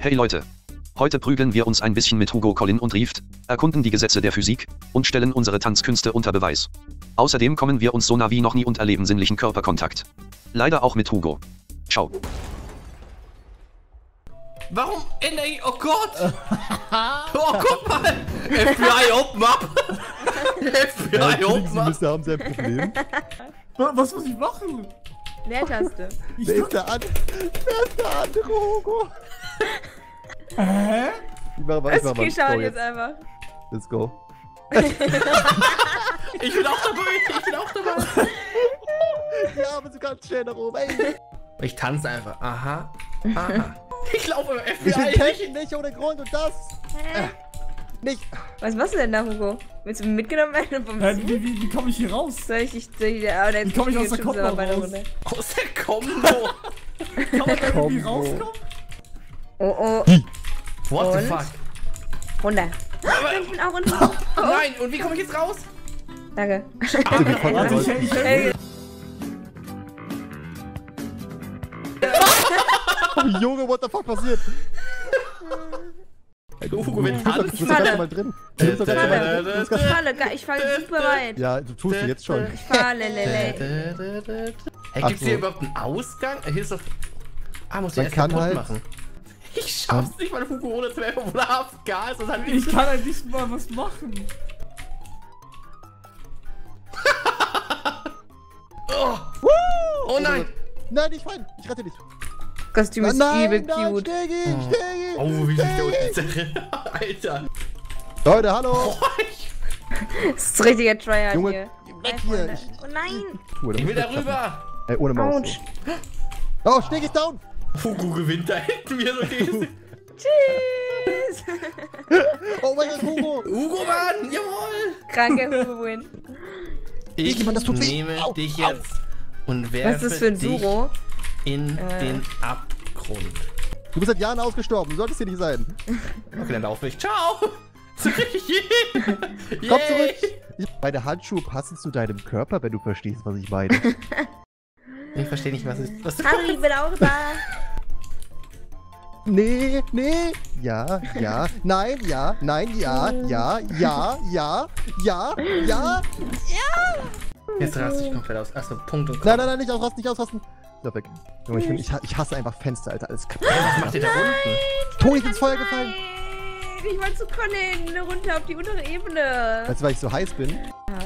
Hey Leute. Heute prügeln wir uns ein bisschen mit Hugo Collin und Rieft, erkunden die Gesetze der Physik und stellen unsere Tanzkünste unter Beweis. Außerdem kommen wir uns so nah wie noch nie und erleben sinnlichen Körperkontakt. Leider auch mit Hugo. Ciao. Warum ändere ich. Oh Gott! Oh, guck mal! FBI Open Up! FBI Open Up! Sie haben Sie ein Problem? Was muss ich machen? Leertaste. Andere? Wer ist der andere Hugo? Hä? Ich mach mal, ich mach mal. schauen Go jetzt einfach. Let's go. Ich bin auch dabei! Ich bin auch dabei! Ja, aber so ganz schnell nach oben. Ey. Ich tanze einfach. Aha. Aha. Ich laufe im Ich bin FBI nicht. Tekken nicht ohne Grund und das. Hä? Nicht. Was machst du denn da, Hugo? Willst du mitgenommen werden vom Zug? wie, wie, wie komme ich hier raus? Soll ich dich, soll ich ah, Wie komm ich aus der Combo raus? Aus der Combo! Kann man da irgendwie rauskommen? Oh, oh, What the Und? fuck? runter. Aber, Ich bin auch unten. nein, und wie komme ich jetzt raus? Danke. Warte, ich, ich, ich, Hey, Oh, Junge, what the fuck passiert? Ey, du, Hugo, wir du bist doch tanzen. drin. Du bist doch ganz normal drin. Ich falle, ich falle super weit. Ja, du tust jetzt schon. Ich falle, lele. Hey, gibt's hier überhaupt einen Ausgang? Hier ist doch. Ah, muss ich erst kann kaputt halt- machen. Ich schaff's nicht, weil Hugo ohne zu werfen, obwohl er AFK ist. Das hat ich kann halt nicht mal was machen. Oh, oh nein! Nein, ich rein. Ich rette dich. Kostüm ist nein, übel nein, cute. Stegi, Stegi, Oh, wie sich der unten zerrinnt. Alter! Leute, hallo. Oh, Das ist ein richtiger Tryhard Junge, hier. weg Nein, hier. Oh nein. Ich will darüber! Ey, ohne Maus. Oh, Stegi ist down. Hugo gewinnt da hinten wieder so gegen Tschüss. Oh mein Gott, Hugo. Hugo, Mann! Jawohl! Kranke. Ich Mann, das tut weh. nehme Au, dich au. jetzt und werfe Was ist das für ein dich Suro? in Äh. den Abgrund. Du bist seit Jahren ausgestorben. Du solltest hier nicht sein. Okay, dann lauf ich. Ciao! Zurück! Yeah. Komm zurück. Ich, meine Handschuhe passen zu deinem Körper, wenn du verstehst, was ich meine. Ich verstehe nicht, was ist. Was Hallo, ich bin auch da. Nee, nee. Ja, ja. Nein, ja. Nein, ja. Ja, ja, ja. Ja, ja. Jetzt raste ich komplett aus. Achso, Punkt und Nein, nein, nein, nicht ausrasten, nicht ausrasten. So, weg. Junge, ich, bin, ich, ich hasse einfach Fenster, Alter. Alles kaputt. Was macht ihr da unten? Toni ist ins Feuer gefallen. Ich wollte zu Colin runter auf die untere Ebene. Weißt du, weil ich so heiß bin? Ja.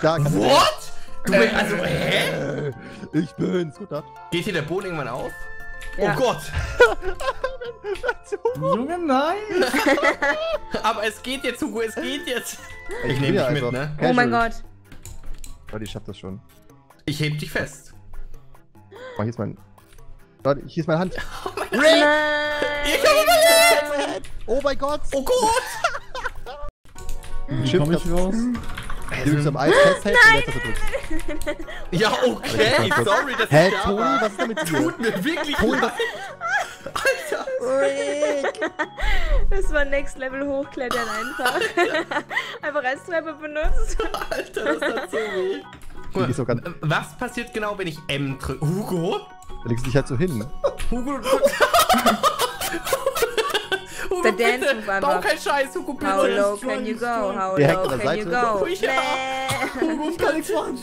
Da What? Du, äh, also, hä? Ich bin's. Gut, ab. Geht hier der Boden irgendwann auf? Ja. Oh Gott! Junge, nein! Aber es geht jetzt, Hugo, es geht jetzt! Ich bin nehme dich mit, einfach ne? Oh mein. Gott. Leute, ich schaff das schon. Ich heb dich fest. Oh, hier ist mein... Leute, hier ist meine Hand. Nein. Ich habe überlebt! Oh mein Gott. Oh Gott! Wie komme ich raus? Du drückst am Eis festhält und jetzt drückst. Ja, okay, sorry, das Hä, ist ja Toni, was ist denn mit dir? Tut mir wirklich Toni, leid. was... Alter! Rick. Das war Next Level hochklettern einfach. einfach als Treppe benutzt. Alter, das hat so weh. Die ist so ganz- Was passiert genau, wenn ich M drücke? Hugo? Da legst du dich halt so hin, ne? Hugo. Hugo, Der bitte, Dance-Move bau einfach. kein Scheiß, Hugo, bitte. How low can you go? How low can you go? Ja. Hugo, Ich kann nichts machen.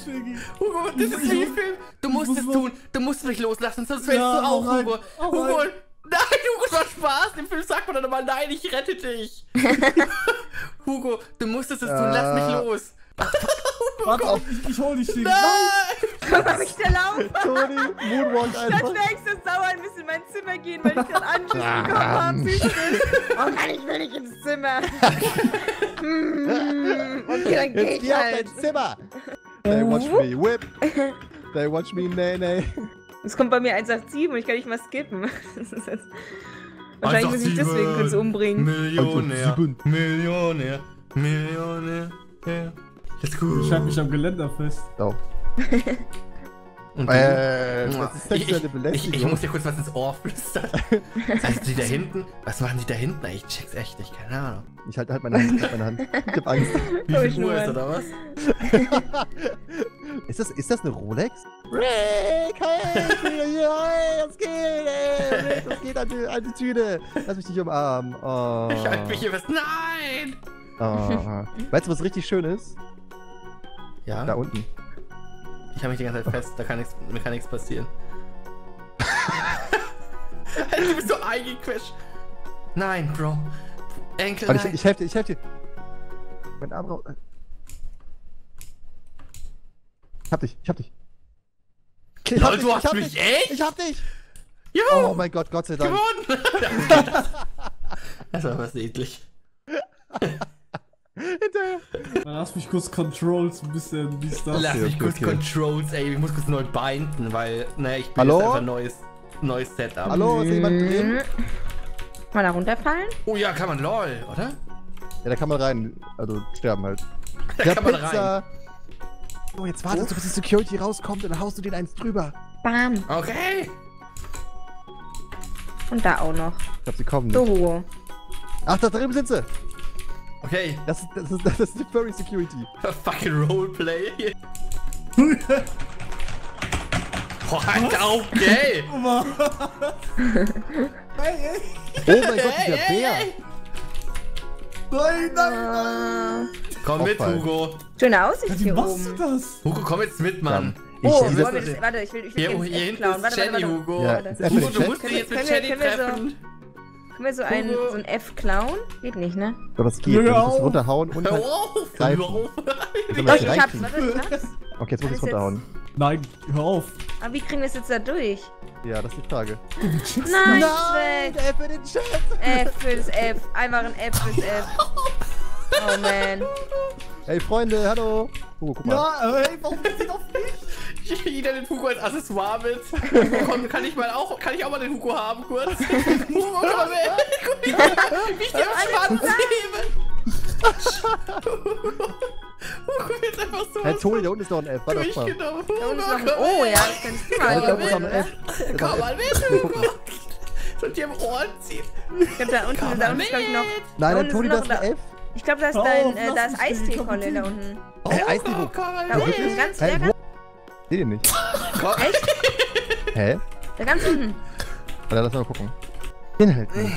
Hugo, das ist wie ein Film. Du musst muss es tun. Du musst mich loslassen, sonst fällst Ja, du hau auch, rein, Hugo. hau Hugo, rein. nein, Hugo, es war Spaß. Im Film sagt man dann immer, nein, ich rette dich. Hugo, du musstest es tun, lass mich Äh. los. Warte, ich, ich hol dich, Stegi. Nein! Guck mal, wie ich da laufe. Toni, Moonwalk Ich einfach. werde extra mein Zimmer gehen, weil ich gerade Anschiss bekommen habe. psychisch. Oh Mann, ich will nicht ins Zimmer. Mm, okay, dann geh Jetzt ich geh auf halt. dein Zimmer. They watch me whip. They watch me nay nay. Es kommt bei mir 187 und ich kann nicht mal skippen. Wahrscheinlich muss ich deswegen kurz umbringen. Millionär, 187. Millionär, Millionär. Ja. Let's go. Ich halte mich am Geländer fest. So. Und du? Äh, ist ich, ich, ich, Belästigung. ich muss dir kurz was ins Ohr flüstern. Also die da hinten, was machen die da hinten? Ich check's echt nicht, keine Ahnung. Ich halte halt meine Hand, ich halt meine Hand. Ich hab Angst. Wie Oh, viel ich Uhr ist oder was? Ist das, ist das eine Rolex? Rick, hey, ich bin wieder hier, hey, was geht, ey, Rick, was geht, alte, alte Tüte? Lass mich dich umarmen. Oh. Ich halte mich hier fest. Nein! Oh. Weißt du, was richtig schön ist? Ja, Da unten. Ich habe mich die ganze Zeit fest, da kann nichts, mir kann nichts passieren. Du bist so eingequetscht. Nein, Bro. Enkel, Warte, ich, nein. ich helfe dir, ich helfe dir. Mein Arm raus. Ich hab dich, ich hab dich. Ich Lol, hab dich, du ich hast hab mich dich. echt? Ich hab dich! Juhu, Oh mein Gott, Gott sei Dank. gewonnen! das war was niedlich. Lass mich kurz Controls ein bisschen, wie ist das? Lass mich okay, kurz okay. Controls, ey, ich muss kurz neu binden, weil, naja, ich bin Hallo? jetzt einfach neues, neues Setup. Hallo, ist da jemand drin? Mhm. Mal da runterfallen? Oh ja, kann man lol, oder? Ja, da kann man rein. Also sterben halt. Da Der kann man Pizza. rein. Oh, jetzt wartest du, bis die Security rauskommt und dann haust du den eins drüber. Bam. Okay. Und da auch noch. Ich glaub, sie kommen So. Ach, da drüben sind sie. Okay. Das ist, das ist, das ist die Furry Security. Fucking Roleplay. Boah, Alter, okay. Hey. Oh mein Gott, dieser Bär. Nein, nein, Äh, Komm mit. Hugo. schöne Aussicht Wie hier machst du oben. das? Hugo, komm jetzt mit, Mann. Ich, Oh, warte, ich will, ich will Hier, hier, hier hinten klauen. ist Warte, Jenny, warte. Hugo. Ja, Hugo, du musst dich jetzt mit Jenny wir so- treffen. Können wir so ein, Hugo. so ein F klauen? Geht nicht, ne? oh, das geht. Hör Du musst es auf. runterhauen und Hör halt. hör auf. Doch, wir ich hab's, warte, ich hab's. Okay, jetzt muss ich es Alles jetzt- runterhauen. Nein, hör auf. Aber wie kriegen wir es jetzt da durch? Ja, das ist die Frage. Nein, ist weg. F in den Chat. F für das F. Einfach ein F fürs F. Oh man. Hey Freunde, hallo. Hugo, guck mal. Ja, äh, hey, warum bist du auf mich? Jeder den Hugo als Accessoire mit. Komm, kann ich mal auch, kann ich auch mal den Hugo haben kurz? Hugo, komm her. Guck mal, wie ich am Schwanz hebe. Hugo ist einfach so. Hey Toni, da unten ist noch ein F. Warte mal. Da unten komm Oh her. ja, das du Ja, mal. ich glaube, es ist noch? Da Komm mal mit, Hugo. Soll dir im Ohren ziehen? Ich glaube, da unten, da unten ist, glaube ich, noch. Nein, da unten Toni, da noch ist ein F. Ich glaube, da ist dein, äh, da ist Eistee-Kolle da unten. Hey. Oh, komm mal Da mit. unten, ganz, Hey, der wo? ganz, Seh den nicht. Komm. Hä? der ganz unten. Warte, lass mal gucken. Den halt nicht.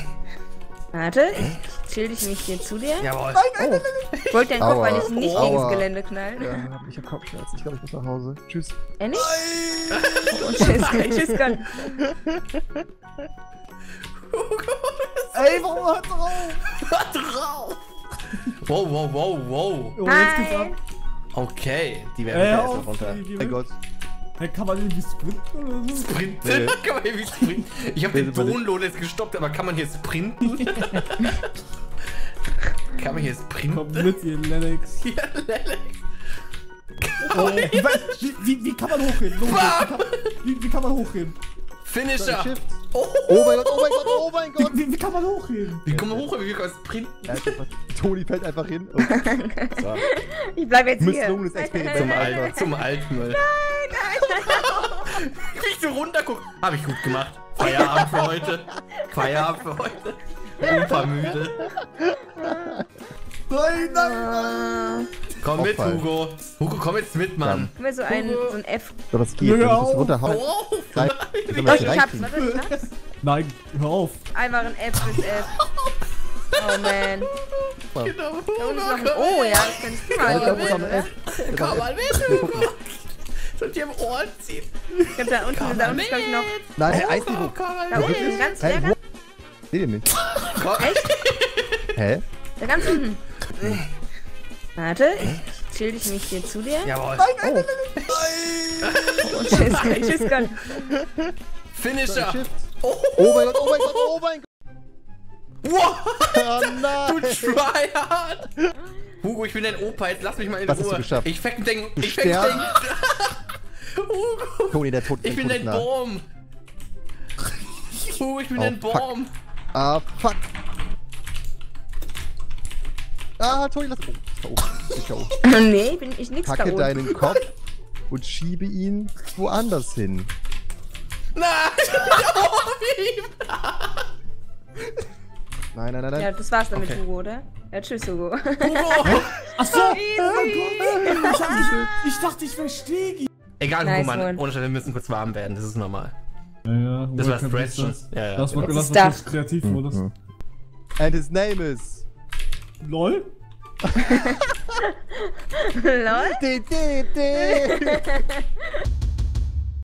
Warte, ich chill dich mich hier zu dir. Jawohl. Oh. Ich wollte deinen Kopf eigentlich nicht gegen das Gelände knallen. Ja, ich hab Kopfschmerzen. Ich glaube, ich muss nach Hause. Tschüss. Ehrlich? Und tschüss, tschüss, Gott. Ey, warum hört doch auf? Hör drauf. Wow, wow, wow, wow. Oh, jetzt geht's Hi. ab. Okay, die werden hör erstmal auf. runter. ey, geh Mein weg. Gott. Hey, kann man irgendwie sprinten oder so? Sprinten? Nee. Kann man irgendwie sprinten? Ich habe Nee, den. Tonlohn jetzt gestoppt, aber kann man hier sprinten? kann man hier Komm sprinten? mit, ihr Lennox. Ja, Lele. Oh, wie, wie, wie kann man hochgehen? Wie kann, wie, wie kann man hochgehen? Finisher. Oh, Oh mein Gott, oh mein Gott, oh mein Wie, Gott. wie, wie kann man hochgehen? Wie kommen wir hoch? Wie können wir sprinten? Toni fällt einfach hin. So, Ich bleib jetzt hier. misslungenes Experiment. zum, einfach. Alt, zum Altmüll. Wie ich so runtergucke. Hab ich gut gemacht. Feierabend für heute. Feierabend für heute. Super müde. Nein, nein, Äh, Komm mit. Hugo. Hugo, komm jetzt mit, Mann. Können wir so ein, so ein F. So, das geht. Du Hör auf. runterhauen. Oh, Greif. nein. Oh, wir ich es hab's, warte, ich hab's. Nein, hör auf. Einfach ein F fürs F. Oh man. Genau. Da unten ist noch ein, Hugo, komm oh ja, das mal. ich noch Komm mal mit, Hugo. Gucken. Soll dir im Ohren ziehen? Ich glaub, da unten, da unten ist, glaube ich, noch. Nein, hey, Oh, Eisniveau. komm Da unten, ganz, Hey, ganz, Seh den nicht. Komm. Hä? der ganz unten. Warte, ich chill dich mich hier zu dir. Jawohl. Oh, Und tschüss, tschüss, Gott. Finisher. Oh, Oh mein Gott, oh mein Gott, oh mein Gott. wow. Oh Du nein. Tryhard! Hugo, ich bin dein Opa, jetzt lass mich mal in Was hast Ruhe. du geschafft? Ich. Du Ich. Stern. Hugo, Toni, der Tod ich bin dein. Baum. Hugo, ich bin Oh. Baum. Ah, fuck. Ah, Toni, lass. Oh, ich K.O. Nee, bin ich nix Packe deinen Kopf und schiebe ihn woanders hin. Nein! Oh, Nein, nein, nein, nein. Ja, das war's dann mit Okay. Hugo, oder? Ja, tschüss, Hugo. Hugo! Achso! Ich, hab nicht- ich dachte, ich verstehe ihn. Egal, Nice Hugo, Mann. one. Ohne Scheiß, wir müssen kurz warm werden. Das ist normal. Ja, ja. Das war Stretch. das. Ja, ja. Lass mal, Jetzt lass ist mal da. kurz Kreativmodus. Mhm. And his name is... LOL? Lol. D, D, D.